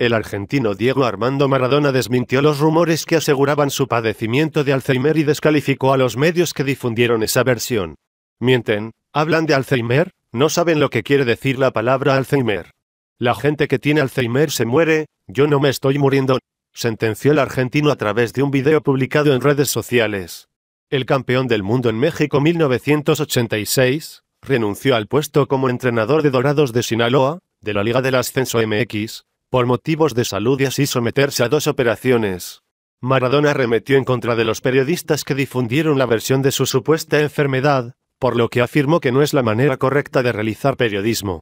El argentino Diego Armando Maradona desmintió los rumores que aseguraban su padecimiento de Alzheimer y descalificó a los medios que difundieron esa versión. Mienten, hablan de Alzheimer, no saben lo que quiere decir la palabra Alzheimer. La gente que tiene Alzheimer se muere, yo no me estoy muriendo, sentenció el argentino a través de un video publicado en redes sociales. El campeón del mundo en México 1986, renunció al puesto como entrenador de Dorados de Sinaloa, de la Liga del Ascenso MX, por motivos de salud y así someterse a dos operaciones. Maradona arremetió en contra de los periodistas que difundieron la versión de su supuesta enfermedad, por lo que afirmó que no es la manera correcta de realizar periodismo.